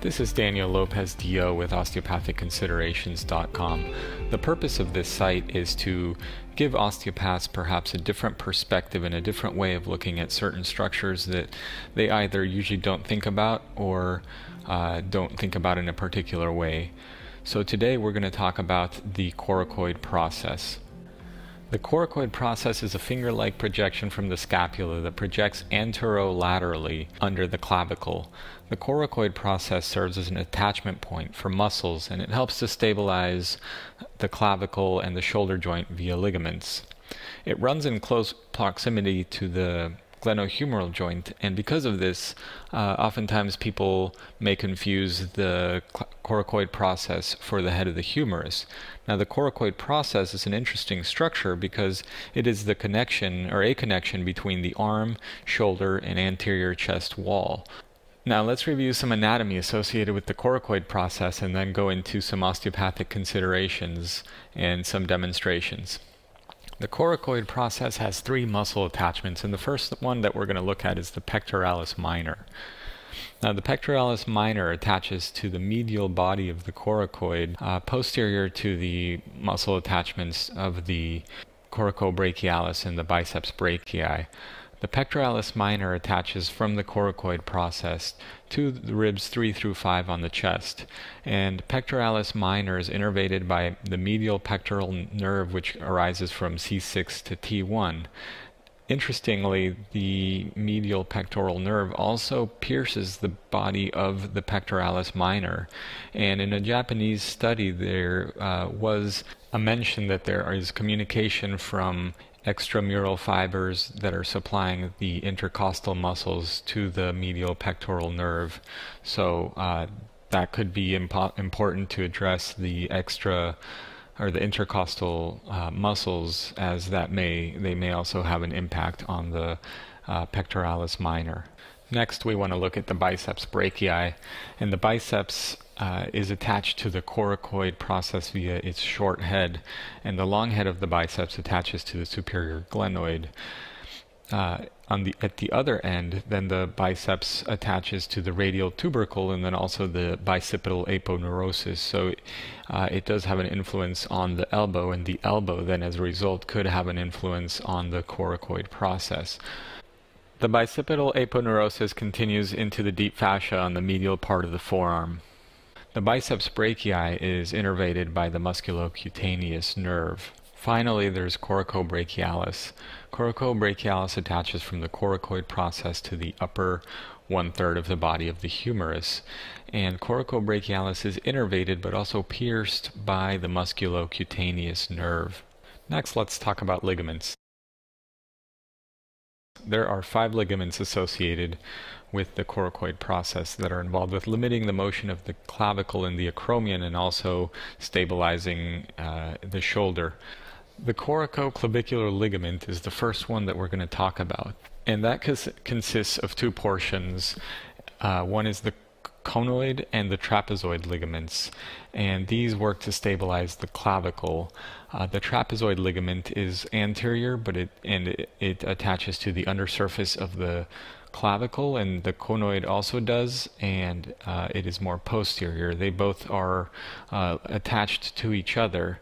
This is Daniel Lopez D.O. with OsteopathicConsiderations.com. The purpose of this site is to give osteopaths perhaps a different perspective and a different way of looking at certain structures that they either usually don't think about or uh, don't think about in a particular way. So today we're going to talk about the coracoid process. The coracoid process is a finger-like projection from the scapula that projects anterolaterally under the clavicle. The coracoid process serves as an attachment point for muscles and it helps to stabilize the clavicle and the shoulder joint via ligaments. It runs in close proximity to the glenohumeral joint, and because of this, uh, oftentimes people may confuse the coracoid process for the head of the humerus. Now, the coracoid process is an interesting structure because it is the connection or a connection between the arm, shoulder, and anterior chest wall. Now let's review some anatomy associated with the coracoid process and then go into some osteopathic considerations and some demonstrations. The coracoid process has three muscle attachments, and the first one that we're going to look at is the pectoralis minor. Now, the pectoralis minor attaches to the medial body of the coracoid, uh, posterior to the muscle attachments of the coracobrachialis and the biceps brachii. The pectoralis minor attaches from the coracoid process to the ribs 3 through 5 on the chest, and pectoralis minor is innervated by the medial pectoral nerve which arises from C6 to T1. Interestingly, the medial pectoral nerve also pierces the body of the pectoralis minor. And in a Japanese study, there uh, was a mention that there is communication from extramural fibers that are supplying the intercostal muscles to the medial pectoral nerve. So uh, that could be impo- important to address the extra or the intercostal uh, muscles, as that may they may also have an impact on the uh, pectoralis minor. Next, we want to look at the biceps brachii, and the biceps uh, is attached to the coracoid process via its short head, and the long head of the biceps attaches to the superior glenoid. Uh, on the at the other end, then the biceps attaches to the radial tubercle, and then also the bicipital aponeurosis. So uh, it does have an influence on the elbow, and the elbow then, as a result, could have an influence on the coracoid process. The bicipital aponeurosis continues into the deep fascia on the medial part of the forearm. The biceps brachii is innervated by the musculocutaneous nerve. Finally, there's coracobrachialis. Coracobrachialis attaches from the coracoid process to the upper one third of the body of the humerus, and coracobrachialis is innervated but also pierced by the musculocutaneous nerve. Next, let's talk about ligaments. There are five ligaments associated with the coracoid process that are involved with limiting the motion of the clavicle and the acromion and also stabilizing uh, the shoulder. The coracoclavicular ligament is the first one that we're going to talk about, and that cons- consists of two portions. Uh, one is the conoid and the trapezoid ligaments, and these work to stabilize the clavicle. Uh, the trapezoid ligament is anterior, but it and it, it attaches to the undersurface of the clavicle, and the conoid also does, and uh, it is more posterior. They both are uh, attached to each other,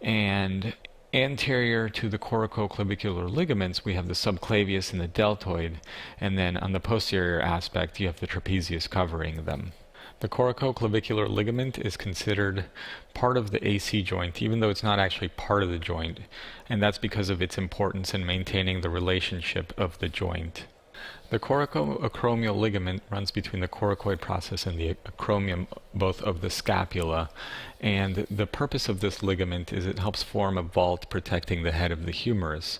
and anterior to the coracoclavicular ligaments, we have the subclavius and the deltoid, and then on the posterior aspect, you have the trapezius covering them. The coracoclavicular ligament is considered part of the AC joint, even though it's not actually part of the joint, and that's because of its importance in maintaining the relationship of the joint. The coracoacromial ligament runs between the coracoid process and the acromion, both of the scapula, and the purpose of this ligament is it helps form a vault protecting the head of the humerus.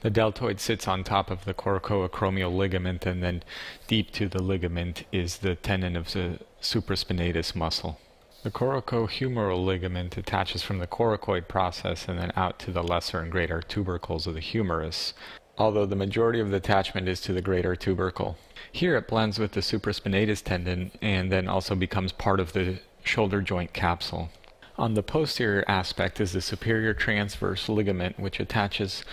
The deltoid sits on top of the coracoacromial ligament, and then deep to the ligament is the tendon of the supraspinatus muscle. The coracohumeral ligament attaches from the coracoid process and then out to the lesser and greater tubercles of the humerus although the majority of the attachment is to the greater tubercle. Here it blends with the supraspinatus tendon and then also becomes part of the shoulder joint capsule. On the posterior aspect is the superior transverse ligament which attaches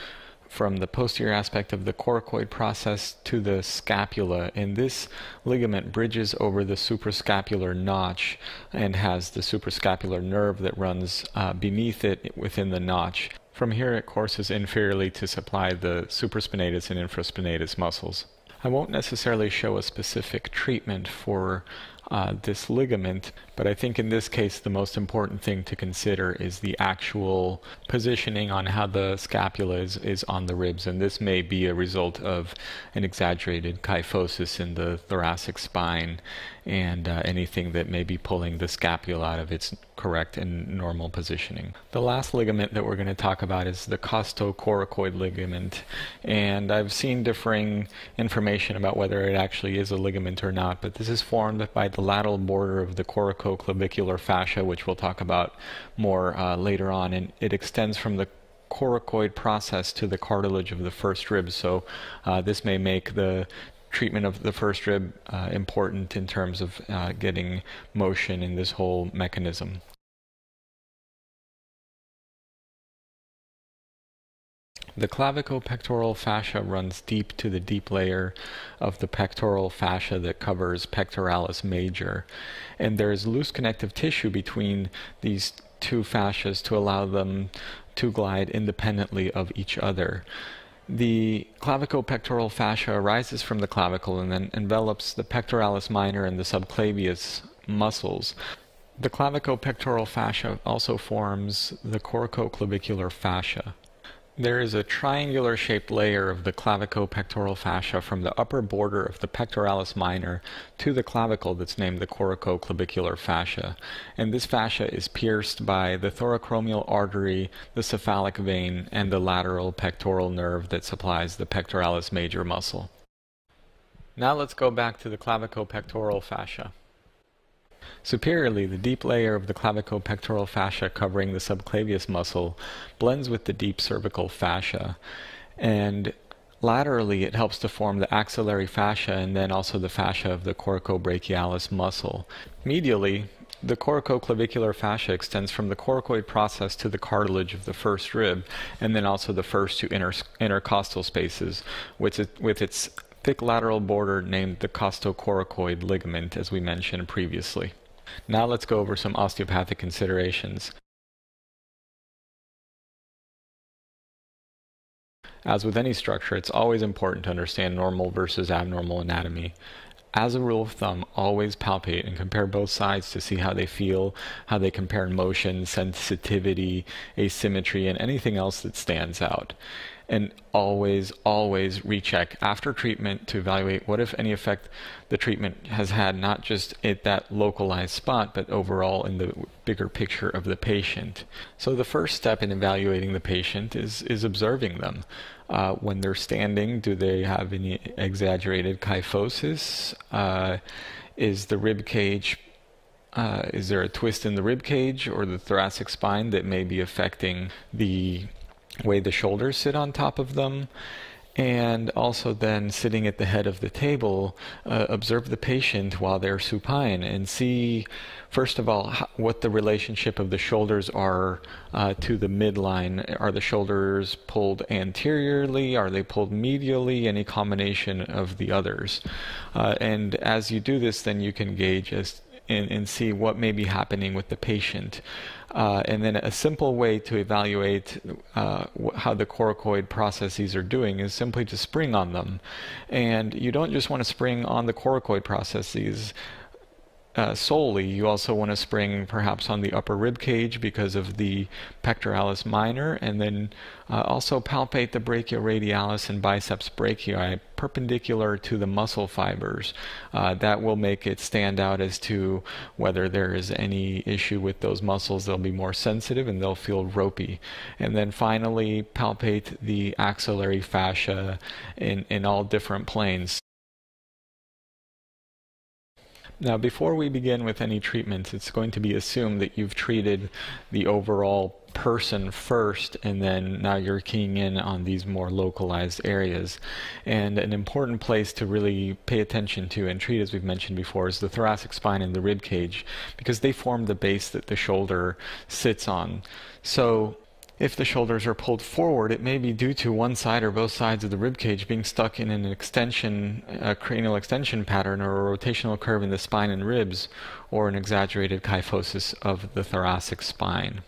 from the posterior aspect of the coracoid process to the scapula. And this ligament bridges over the suprascapular notch and has the suprascapular nerve that runs uh, beneath it within the notch. From here, it courses inferiorly to supply the supraspinatus and infraspinatus muscles. I won't necessarily show a specific treatment for uh, this ligament. But I think in this case, the most important thing to consider is the actual positioning on how the scapula is, is on the ribs. And this may be a result of an exaggerated kyphosis in the thoracic spine and uh, anything that may be pulling the scapula out of its correct and normal positioning. The last ligament that we're going to talk about is the costocoracoid ligament. And I've seen differing information about whether it actually is a ligament or not, but this is formed by the lateral border of the coracoclavicular fascia, which we'll talk about more uh, later on. And it extends from the coracoid process to the cartilage of the first rib. So uh, this may make the treatment of the first rib uh, important in terms of uh, getting motion in this whole mechanism. The clavicopectoral fascia runs deep to the deep layer of the pectoral fascia that covers pectoralis major. And there is loose connective tissue between these two fascias to allow them to glide independently of each other. The clavicopectoral fascia arises from the clavicle and then envelops the pectoralis minor and the subclavius muscles. The clavicopectoral fascia also forms the coracoclavicular fascia. There is a triangular shaped layer of the clavicopectoral fascia from the upper border of the pectoralis minor to the clavicle that's named the coracoclavicular fascia. And this fascia is pierced by the thoracoacromial artery, the cephalic vein, and the lateral pectoral nerve that supplies the pectoralis major muscle. Now let's go back to the clavicopectoral fascia. Superiorly, the deep layer of the clavicopectoral fascia covering the subclavius muscle blends with the deep cervical fascia. And laterally, it helps to form the axillary fascia and then also the fascia of the coracobrachialis muscle. Medially, the coracoclavicular fascia extends from the coracoid process to the cartilage of the first rib, and then also the first two inter- intercostal spaces, with, it, with its thick lateral border named the costocoracoid ligament, as we mentioned previously. Now let's go over some osteopathic considerations. As with any structure, it's always important to understand normal versus abnormal anatomy. As a rule of thumb, always palpate and compare both sides to see how they feel, how they compare in motion, sensitivity, asymmetry, and anything else that stands out and always, always recheck after treatment to evaluate what, if any, effect the treatment has had, not just at that localized spot, but overall in the bigger picture of the patient. So, the first step in evaluating the patient is, is observing them. Uh, when they're standing, do they have any exaggerated kyphosis? Uh, is the rib cage uh, is there a twist in the rib cage or the thoracic spine that may be affecting the way the shoulders sit on top of them. And also, then sitting at the head of the table, uh, observe the patient while they're supine and see, first of all, how, what the relationship of the shoulders are uh, to the midline. Are the shoulders pulled anteriorly? Are they pulled medially? Any combination of the others. Uh, and as you do this, then you can gauge as and, and see what may be happening with the patient. Uh, and then a simple way to evaluate uh, how the coracoid processes are doing is simply to spring on them. And you don't just want to spring on the coracoid processes uh, solely, you also want to spring perhaps on the upper rib cage because of the pectoralis minor, and then uh, also palpate the brachioradialis and biceps brachii perpendicular to the muscle fibers. Uh, that will make it stand out as to whether there is any issue with those muscles. They'll be more sensitive and they'll feel ropey. And then finally, palpate the axillary fascia in, in all different planes. Now, before we begin with any treatments, it's going to be assumed that you've treated the overall person first, and then now you're keying in on these more localized areas. And an important place to really pay attention to and treat, as we've mentioned before, is the thoracic spine and the rib cage, because they form the base that the shoulder sits on. So, if the shoulders are pulled forward, it may be due to one side or both sides of the rib cage being stuck in an extension, a cranial extension pattern, or a rotational curve in the spine and ribs, or an exaggerated kyphosis of the thoracic spine.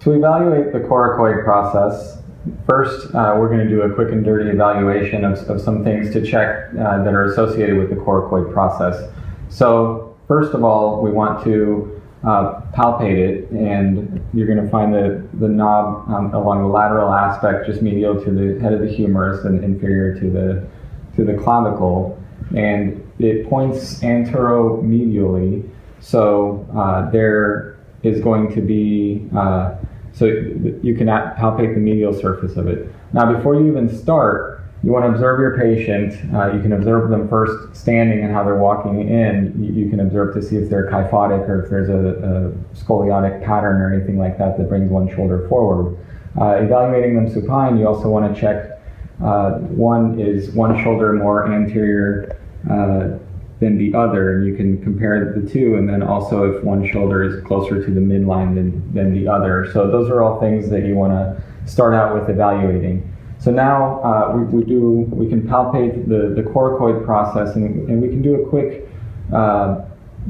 To evaluate the coracoid process, first uh, we're going to do a quick and dirty evaluation of, of some things to check uh, that are associated with the coracoid process. So First of all, we want to uh, palpate it, and you're going to find the, the knob um, along the lateral aspect, just medial to the head of the humerus and inferior to the, to the clavicle. And it points anteromedially, so uh, there is going to be, uh, so you can palpate the medial surface of it. Now, before you even start, you want to observe your patient. Uh, you can observe them first standing and how they're walking in. You, you can observe to see if they're kyphotic or if there's a, a scoliotic pattern or anything like that that brings one shoulder forward. Uh, evaluating them supine, you also want to check uh, one is one shoulder more anterior uh, than the other, and you can compare the two, and then also if one shoulder is closer to the midline than, than the other. So those are all things that you want to start out with evaluating. So now uh, we, we, do we can palpate the, the coracoid process and, and we can do a quick uh,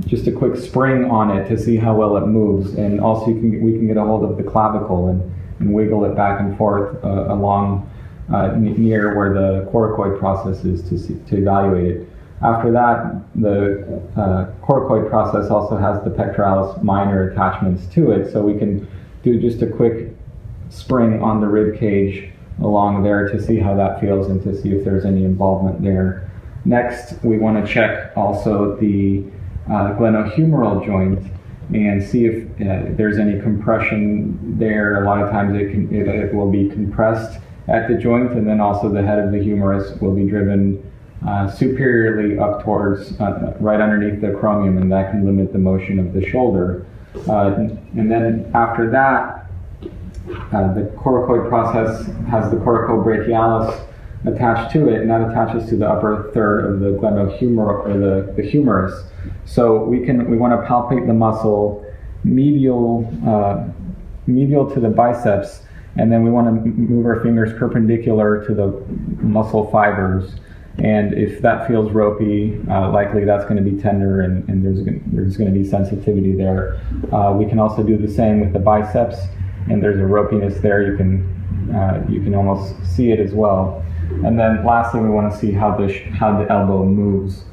just a quick spring on it to see how well it moves and also can we can get a hold of the clavicle and, and wiggle it back and forth uh, along uh, near where the coracoid process is to see, to evaluate it. After that, the uh, coracoid process also has the pectoralis minor attachments to it, so we can do just a quick spring on the rib cage along there to see how that feels and to see if there's any involvement there. Next, we want to check also the uh, glenohumeral joint and see if uh, there's any compression there. A lot of times it, can, it, it, will be compressed at the joint, and then also the head of the humerus will be driven uh, superiorly up towards, uh, right underneath the acromion, and that can limit the motion of the shoulder. Uh, and then after that, uh, the coracoid process has the coracobrachialis attached to it, and that attaches to the upper third of the glenohumeral or the, the humerus. So we can we want to palpate the muscle medial uh, medial to the biceps, and then we want to move our fingers perpendicular to the muscle fibers. And if that feels ropey, uh, likely that's going to be tender and, and there's, there's going to be sensitivity there. Uh, we can also do the same with the biceps and there's a ropiness there. You can uh, you can almost see it as well. And then lastly, we want to see how the how the elbow moves,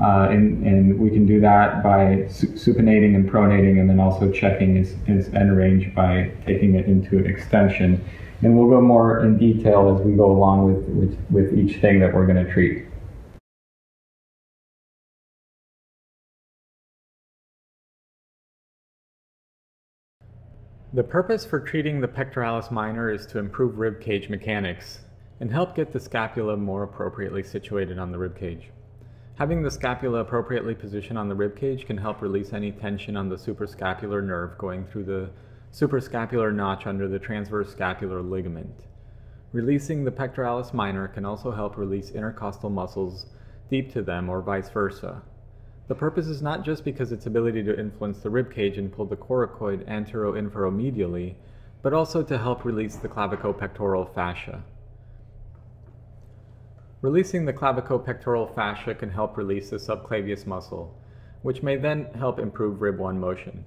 uh, and, and we can do that by supinating and pronating, and then also checking its, its end range by taking it into extension. And we'll go more in detail as we go along with, with, with each thing that we're going to treat. The purpose for treating the pectoralis minor is to improve rib cage mechanics and help get the scapula more appropriately situated on the rib cage. Having the scapula appropriately positioned on the rib cage can help release any tension on the suprascapular nerve going through the suprascapular notch under the transverse scapular ligament. Releasing the pectoralis minor can also help release intercostal muscles deep to them or vice versa. The purpose is not just because its ability to influence the rib cage and pull the coracoid antero-inferomedially, but also to help release the clavicopectoral fascia. Releasing the clavicopectoral fascia can help release the subclavius muscle, which may then help improve rib 1 motion.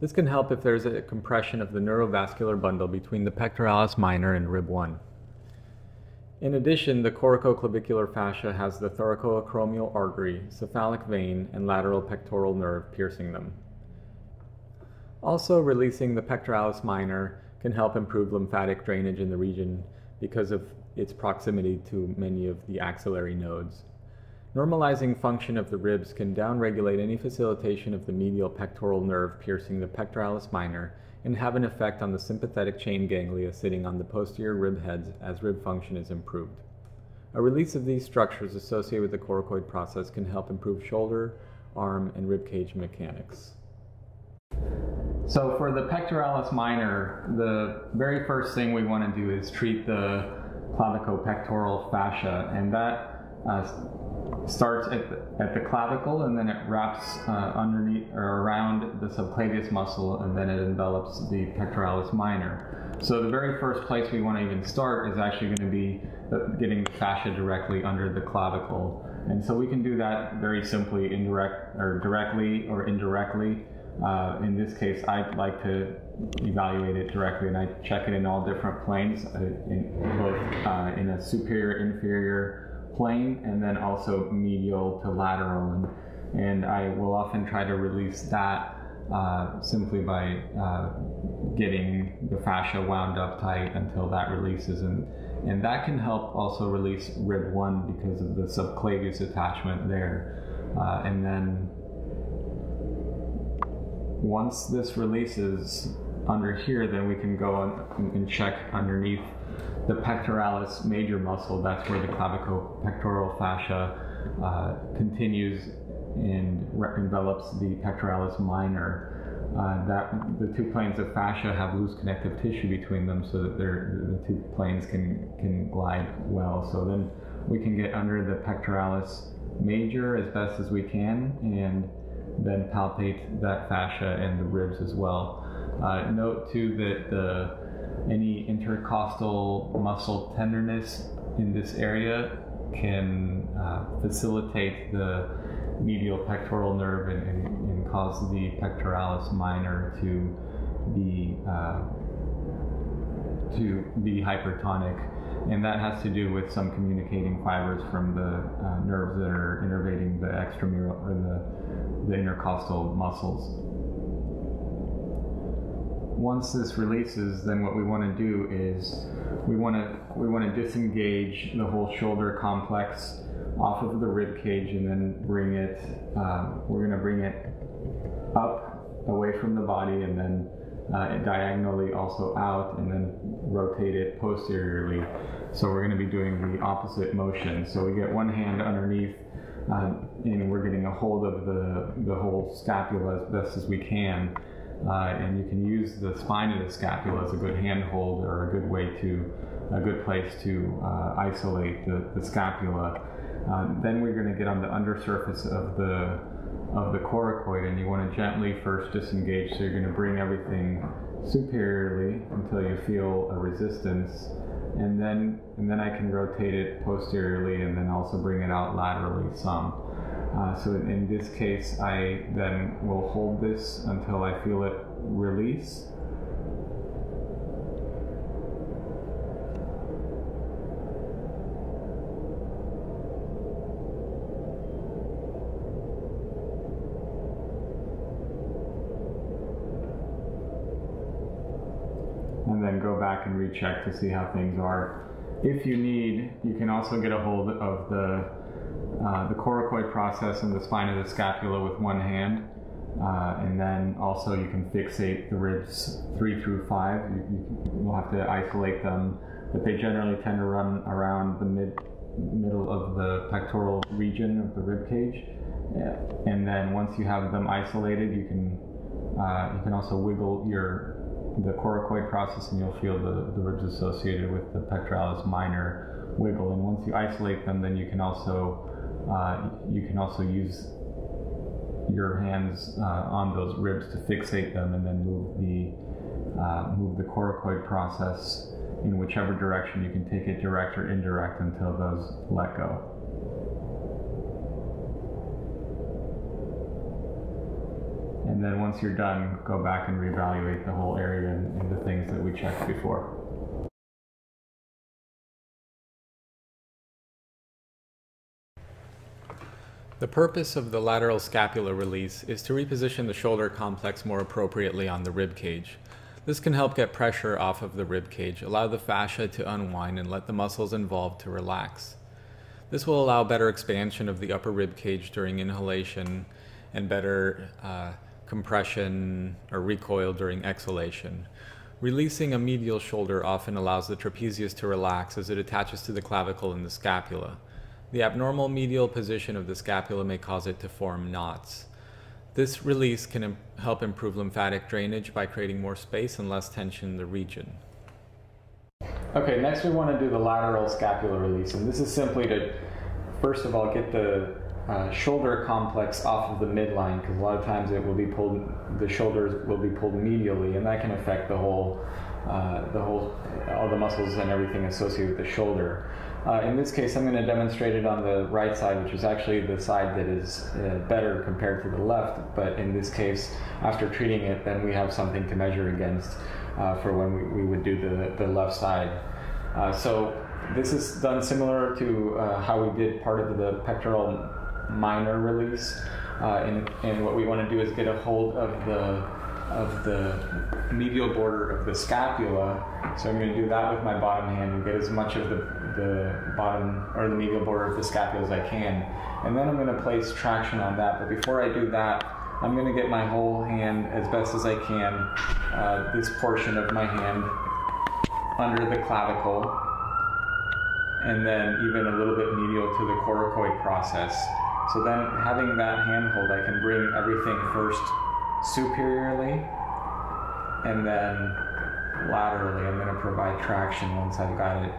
This can help if there is a compression of the neurovascular bundle between the pectoralis minor and rib 1. In addition, the coracoclavicular fascia has the thoracoacromial artery, cephalic vein, and lateral pectoral nerve piercing them. Also, releasing the pectoralis minor can help improve lymphatic drainage in the region because of its proximity to many of the axillary nodes. Normalizing function of the ribs can downregulate any facilitation of the medial pectoral nerve piercing the pectoralis minor and have an effect on the sympathetic chain ganglia sitting on the posterior rib heads as rib function is improved. A release of these structures associated with the coracoid process can help improve shoulder, arm, and rib cage mechanics. So for the pectoralis minor, the very first thing we want to do is treat the clavicopectoral fascia, and that uh, starts at the, at the clavicle and then it wraps uh, underneath or around the subclavius muscle and then it envelops the pectoralis minor. So the very first place we want to even start is actually going to be getting the fascia directly under the clavicle. And so we can do that very simply indirect or directly or indirectly. Uh, in this case, I'd like to evaluate it directly and I check it in all different planes, uh, in both uh, in a superior, inferior, plane and then also medial to lateral. And, and I will often try to release that uh, simply by uh, getting the fascia wound up tight until that releases. And, and that can help also release rib one because of the subclavius attachment there. Uh, and then once this releases under here, then we can go and check underneath the pectoralis major muscle, that's where the clavicopectoral fascia uh, continues and envelops the pectoralis minor. Uh, that the two planes of fascia have loose connective tissue between them, so that the two planes can can glide well. So then we can get under the pectoralis major as best as we can, and then palpate that fascia and the ribs as well. Uh, note too that the any intercostal muscle tenderness in this area can uh, facilitate the medial pectoral nerve and, and, and, cause the pectoralis minor to be uh, to be hypertonic, and that has to do with some communicating fibers from the uh, nerves that are innervating the extramural or the the intercostal muscles once this releases, then what we want to do is we want to we want to disengage the whole shoulder complex off of the rib cage and then bring it. Uh, we're going to bring it up away from the body and then uh, diagonally also out and then rotate it posteriorly. So we're going to be doing the opposite motion. So we get one hand underneath uh, and we're getting a hold of the, the whole scapula as best as we can. Uh, and you can use the spine of the scapula as a good handhold or a good way to, a good place to uh, isolate the, the scapula. Uh, then we're going to get on the undersurface of the of the coracoid, and you want to gently first disengage. So you're going to bring everything superiorly until you feel a resistance, and then and then I can rotate it posteriorly, and then also bring it out laterally some. Uh, so in this case, I then will hold this until I feel it release. And then go back and recheck to see how things are. If you need, you can also get a hold of the uh, the coracoid process in the spine of the scapula with one hand. Uh, and then also you can fixate the ribs three through five. You, you will have to isolate them, but they generally tend to run around the mid middle of the pectoral region of the rib cage. And then once you have them isolated, you can uh, you can also wiggle your the coracoid process, and you'll feel the, the ribs associated with the pectoralis minor wiggle. And once you isolate them, then you can also uh, you can also use your hands uh, on those ribs to fixate them and then move the uh, move the coracoid process in whichever direction you can take it direct or indirect until those let go. And then once you're done, go back and reevaluate the whole area and, and the things that we checked before. The purpose of the lateral scapular release is to reposition the shoulder complex more appropriately on the rib cage. This can help get pressure off of the rib cage, allow the fascia to unwind, and let the muscles involved to relax. This will allow better expansion of the upper rib cage during inhalation and better uh, compression or recoil during exhalation. Releasing a medial shoulder often allows the trapezius to relax as it attaches to the clavicle and the scapula. The abnormal medial position of the scapula may cause it to form knots. This release can Im help improve lymphatic drainage by creating more space and less tension in the region. Okay, next we want to do the lateral scapular release, and this is simply to first of all get the uh, shoulder complex off of the midline because a lot of times it will be pulled, the shoulders will be pulled medially, and that can affect the whole, uh, the whole, all the muscles and everything associated with the shoulder. Uh, in this case, I'm going to demonstrate it on the right side, which is actually the side that is uh, better compared to the left. But in this case, after treating it, then we have something to measure against uh, for when we, we, would do the, the left side. Uh, so this is done similar to uh, how we did part of the pectoral minor release. Uh, and, and what we want to do is get a hold of the of the medial border of the scapula. So I'm going to do that with my bottom hand and get as much of the, the bottom or the medial border of the scapula as I can. And then I'm going to place traction on that. But before I do that, I'm going to get my whole hand as best as I can, uh, this portion of my hand under the clavicle, and then even a little bit medial to the coracoid process. So then having that handhold, I can bring everything first superiorly and then laterally. I'm going to provide traction once I've got it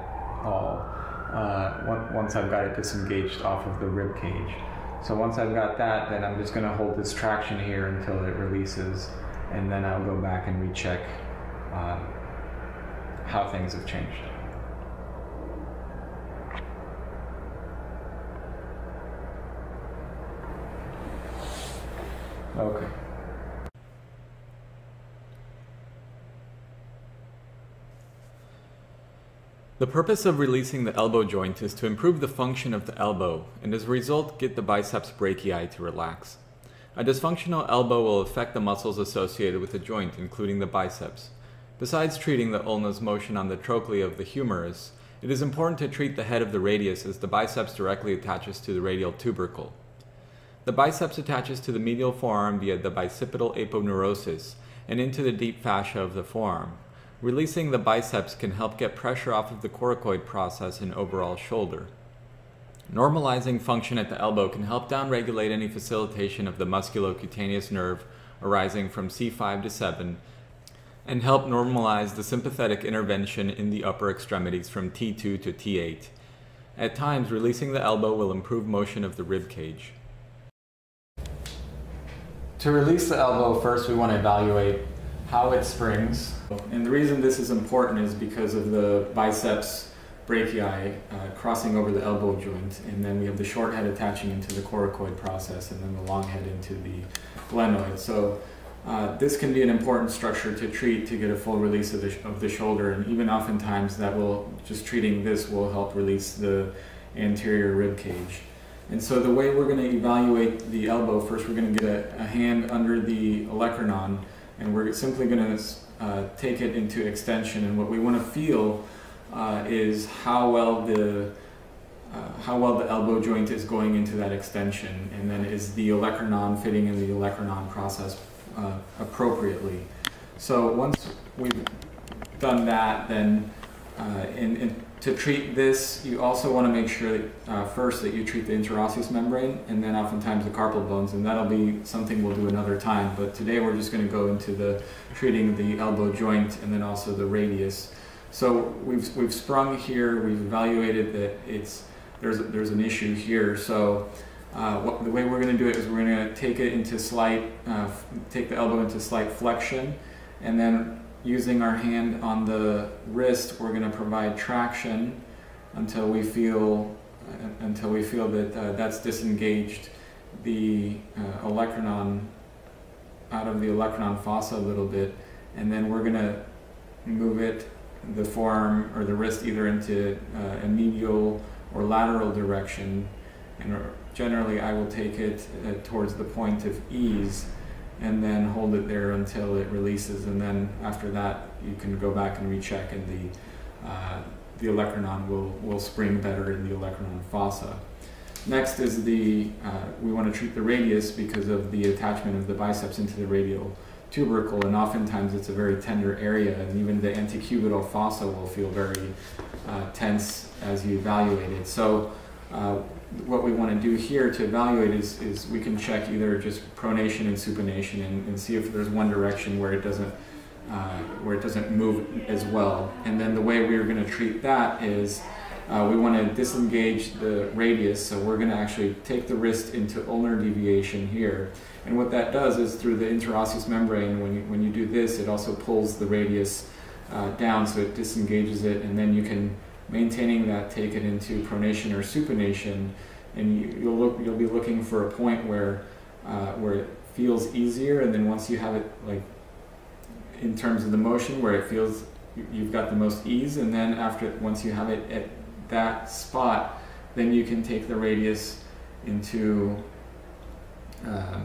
all, uh, once I've got it disengaged off of the rib cage. So once I've got that, then I'm just going to hold this traction here until it releases, and then I'll go back and recheck uh, how things have changed. Okay. The purpose of releasing the elbow joint is to improve the function of the elbow and as a result get the biceps brachii to relax. A dysfunctional elbow will affect the muscles associated with the joint, including the biceps. Besides treating the ulna's motion on the trochlea of the humerus, it is important to treat the head of the radius as the biceps directly attaches to the radial tubercle. The biceps attaches to the medial forearm via the bicipital aponeurosis and into the deep fascia of the forearm. Releasing the biceps can help get pressure off of the coracoid process and overall shoulder. Normalizing function at the elbow can help downregulate any facilitation of the musculocutaneous nerve arising from C5 to 7 and help normalize the sympathetic intervention in the upper extremities from T2 to T8. At times, releasing the elbow will improve motion of the rib cage. To release the elbow, first we want to evaluate how it springs. And the reason this is important is because of the biceps brachii uh, crossing over the elbow joint, and then we have the short head attaching into the coracoid process, and then the long head into the glenoid. So uh, this can be an important structure to treat to get a full release of the, of the shoulder, and even oftentimes that will, just treating this will help release the anterior rib cage. And so the way we're going to evaluate the elbow, first we're going to get a, a, hand under the olecranon and we're simply going to uh, take it into extension. And what we want to feel uh, is how well the uh, how well the elbow joint is going into that extension, and then is the olecranon fitting in the olecranon process uh, appropriately. So once we've done that, then uh, in, in to treat this, you also want to make sure that uh, first that you treat the interosseous membrane and then oftentimes the carpal bones, and that'll be something we'll do another time. But today we're just going to go into the treating the elbow joint and then also the radius. So we've we've sprung here. We've evaluated that it's there's there's an issue here. So uh, what, the way we're going to do it is we're going to take it into slight uh, take the elbow into slight flexion, and then using our hand on the wrist, we're going to provide traction until we feel uh, until we feel that uh, that's disengaged the uh, out of the olecranon fossa a little bit, and then we're going to move it, the forearm or the wrist, either into uh, a medial or lateral direction, and generally I will take it uh, towards the point of ease and then hold it there until it releases. And then after that, you can go back and recheck, and the uh, the olecranon will will spring better in the olecranon fossa. Next is the uh, we want to treat the radius because of the attachment of the biceps into the radial tubercle, and oftentimes it's a very tender area, and even the antecubital fossa will feel very uh, tense as you evaluate it. So uh, what we want to do here to evaluate is, is we can check either just pronation and supination and, and see if there's one direction where it doesn't uh, where it doesn't move as well. And then the way we are going to treat that is uh, we want to disengage the radius, so we're going to actually take the wrist into ulnar deviation here. And what that does is through the interosseous membrane, when you, when you do this, it also pulls the radius uh, down so it disengages it, and then you can, maintaining that, take it into pronation or supination, and you, will look, you'll be looking for a point where, uh, where it feels easier, and then once you have it like in terms of the motion where it feels you've got the most ease, and then after once you have it at that spot, then you can take the radius into uh,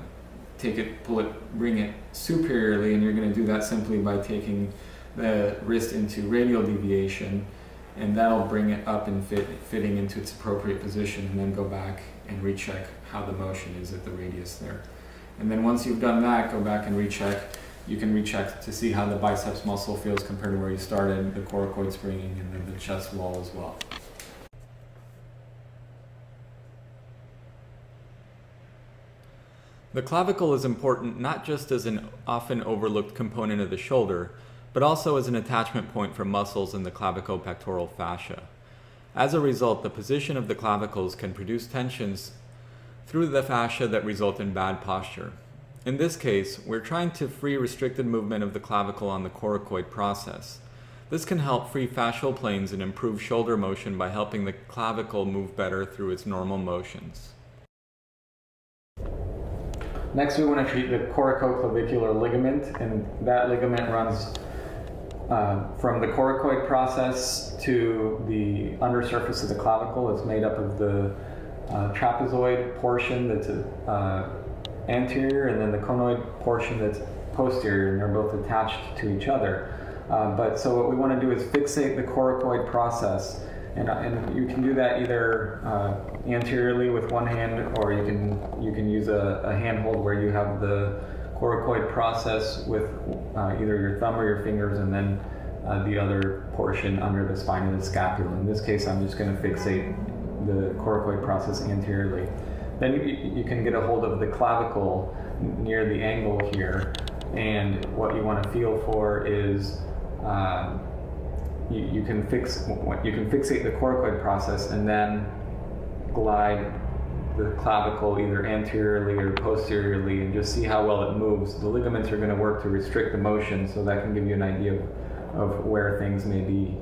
take it, pull it, bring it superiorly, and you're going to do that simply by taking the wrist into radial deviation, and that'll bring it up and fit, fitting into its appropriate position, and then go back and recheck how the motion is at the radius there. And then once you've done that, go back and recheck. You can recheck to see how the biceps muscle feels compared to where you started, the coracoid springing, and then the chest wall as well. The clavicle is important not just as an often overlooked component of the shoulder, but also as an attachment point for muscles in the clavicopectoral fascia. As a result, the position of the clavicles can produce tensions through the fascia that result in bad posture. In this case, we're trying to free restricted movement of the clavicle on the coracoid process. This can help free fascial planes and improve shoulder motion by helping the clavicle move better through its normal motions. Next, we want to treat the coracoclavicular ligament, and that ligament runs uh, from the coracoid process to the undersurface of the clavicle. It's made up of the uh, trapezoid portion that's uh, anterior and then the conoid portion that's posterior, and they're both attached to each other. Uh, but so what we want to do is fixate the coracoid process and, and you can do that either uh, anteriorly with one hand, or you can you can use a, a handhold where you have the coracoid process with uh, either your thumb or your fingers, and then uh, the other portion under the spine of the scapula. In this case, I'm just going to fixate the coracoid process anteriorly. Then you, you can get a hold of the clavicle near the angle here, and what you want to feel for is uh, you, you can fix you can fixate the coracoid process and then glide the clavicle either anteriorly or posteriorly and just see how well it moves. The ligaments are going to work to restrict the motion, so that can give you an idea of, of where things may be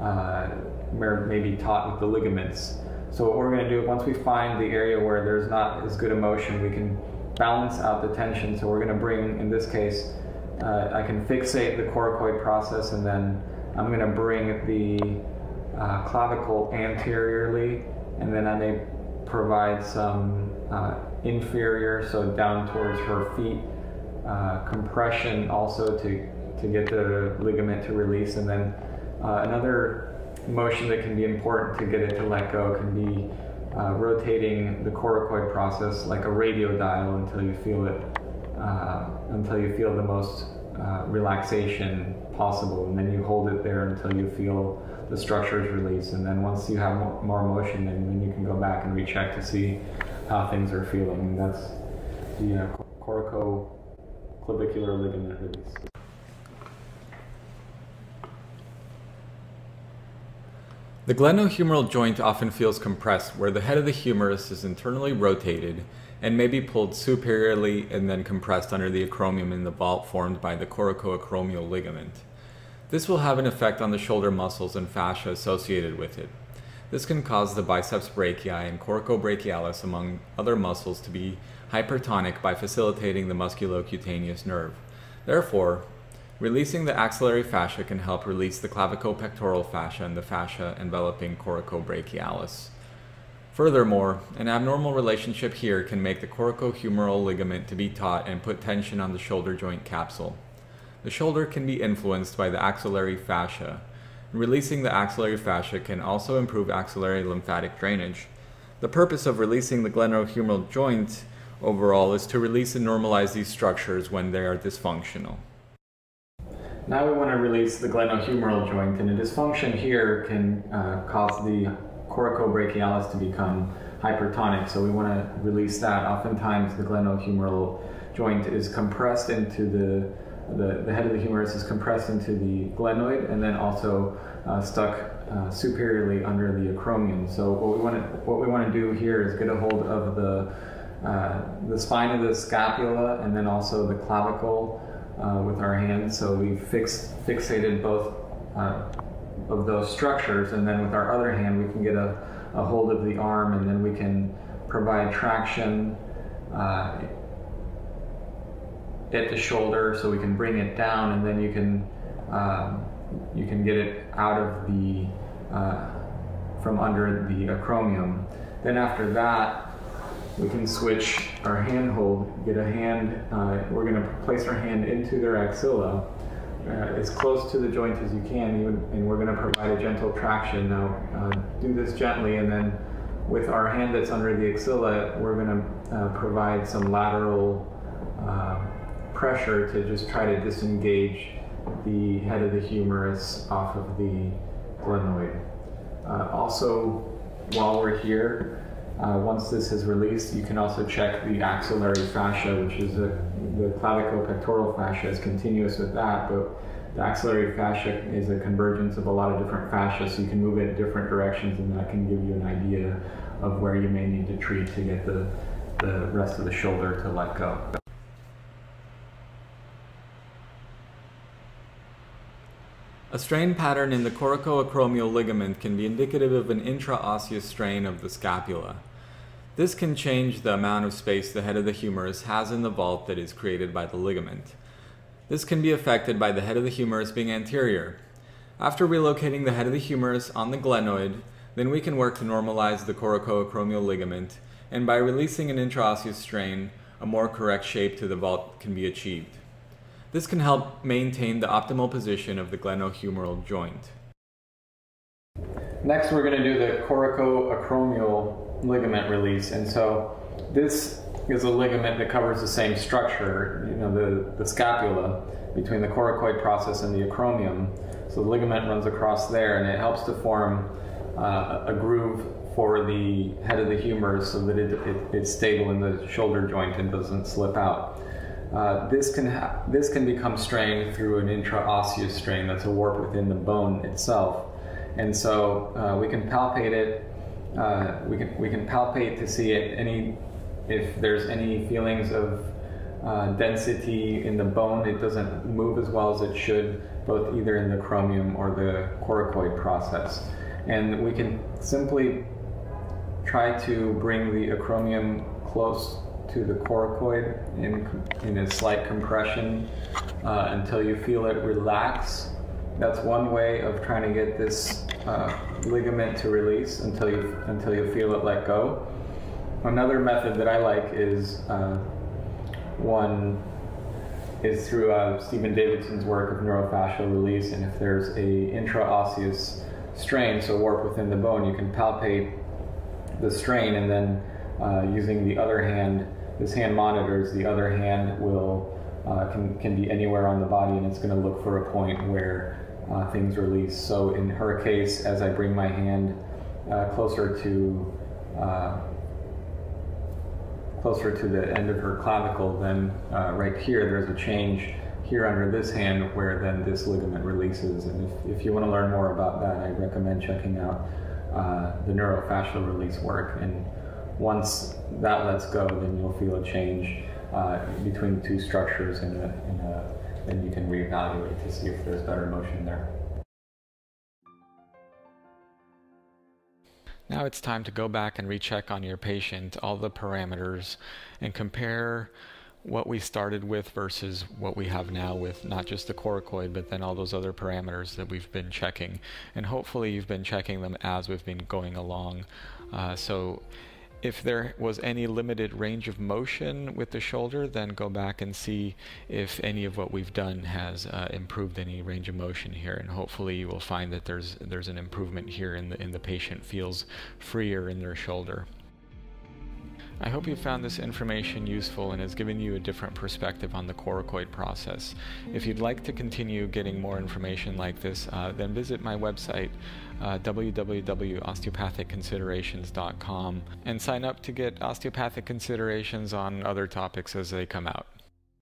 uh, where may be taut with the ligaments. So what we're going to do once we find the area where there's not as good a motion, we can balance out the tension. So we're going to bring, in this case, uh, I can fixate the coracoid process and then I'm going to bring the uh, clavicle anteriorly, and then I may provide some uh, inferior, so down towards her feet, uh, compression also to, to get the ligament to release. And then uh, another motion that can be important to get it to let go can be uh, rotating the coracoid process like a radio dial until you feel it, uh, until you feel the most relaxation possible, and then you hold it there until you feel the structure is released. and then once you have more motion, then, then you can go back and recheck to see how things are feeling. And that's the uh, coracoclavicular ligament release. The glenohumeral joint often feels compressed where the head of the humerus is internally rotated and may be pulled superiorly and then compressed under the acromion in the vault formed by the coracoacromial ligament. This will have an effect on the shoulder muscles and fascia associated with it. This can cause the biceps brachii and coracobrachialis among other muscles to be hypertonic by facilitating the musculocutaneous nerve. Therefore, releasing the axillary fascia can help release the clavicopectoral fascia and the fascia enveloping coracobrachialis. Furthermore, an abnormal relationship here can make the coracohumeral ligament to be taut and put tension on the shoulder joint capsule. The shoulder can be influenced by the axillary fascia. Releasing the axillary fascia can also improve axillary lymphatic drainage. The purpose of releasing the glenohumeral joint overall is to release and normalize these structures when they are dysfunctional. Now we want to release the glenohumeral joint, and a dysfunction here can uh, cause the coracobrachialis to become hypertonic, so we want to release that. Oftentimes the glenohumeral joint is compressed into the the, the head of the humerus is compressed into the glenoid and then also uh, stuck uh, superiorly under the acromion. So what we want to what we want to do here is get a hold of the uh, the spine of the scapula and then also the clavicle uh, with our hands. So we fix fixated both uh, of those structures, and then with our other hand we can get a, a hold of the arm, and then we can provide traction uh, at the shoulder, so we can bring it down, and then you can um, you can get it out of the uh, from under the acromion. Then after that, we can switch our hand hold, get a hand, uh, we're going to place our hand into their axilla uh, as close to the joint as you can, even, and we're going to provide a gentle traction. Now, uh, do this gently, and then with our hand that's under the axilla, we're going to uh, provide some lateral uh, pressure to just try to disengage the head of the humerus off of the glenoid. Uh, also, while we're here, uh, once this is released, you can also check the axillary fascia, which is a, the clavicopectoral fascia is continuous with that, but the axillary fascia is a convergence of a lot of different fascia, so you can move it in different directions, and that can give you an idea of where you may need to treat to get the, the rest of the shoulder to let go. A strain pattern in the coracoacromial ligament can be indicative of an intraosseous strain of the scapula. This can change the amount of space the head of the humerus has in the vault that is created by the ligament. This can be affected by the head of the humerus being anterior. After relocating the head of the humerus on the glenoid, then we can work to normalize the coracoacromial ligament, and by releasing an intraosseous strain, a more correct shape to the vault can be achieved. This can help maintain the optimal position of the glenohumeral joint. Next, we're going to do the coracoacromial ligament release. And so this is a ligament that covers the same structure, you know, the, the scapula between the coracoid process and the acromion. So the ligament runs across there and it helps to form uh, a groove for the head of the humerus so that it, it, it's stable in the shoulder joint and doesn't slip out. Uh, this can this can become strained through an intraosseous strain that's a warp within the bone itself, and so uh, we can palpate it. Uh, we can we can palpate to see it any if there's any feelings of uh, density in the bone. It doesn't move as well as it should, both either in the acromion or the coracoid process, and we can simply try to bring the acromion close to the coracoid in, in a slight compression uh, until you feel it relax. That's one way of trying to get this uh, ligament to release until you until you feel it let go. Another method that I like is uh, one is through uh, Stephen Davidson's work of neurofascial release, and if there's a intraosseous strain, so warp within the bone, you can palpate the strain and then uh, using the other hand this hand monitors, the other hand will uh, can, can be anywhere on the body and it's going to look for a point where uh, things release. So in her case, as I bring my hand uh, closer to uh, closer to the end of her clavicle, then uh, right here there's a change here under this hand where then this ligament releases. And if, if you want to learn more about that, I recommend checking out uh, the neurofascial release work. And once that lets go, then you'll feel a change uh, between two structures, and, then you can reevaluate to see if there's better motion there. Now it's time to go back and recheck on your patient all the parameters and compare what we started with versus what we have now with not just the coracoid but then all those other parameters that we've been checking and hopefully you've been checking them as we've been going along uh, so if there was any limited range of motion with the shoulder, then go back and see if any of what we've done has uh, improved any range of motion here. And hopefully you will find that there's there's an improvement here in the in the patient feels freer in their shoulder. I hope you found this information useful and has given you a different perspective on the coracoid process. If you'd like to continue getting more information like this, uh, then visit my website, uh, www.osteopathicconsiderations.com, and sign up to get osteopathic considerations on other topics as they come out.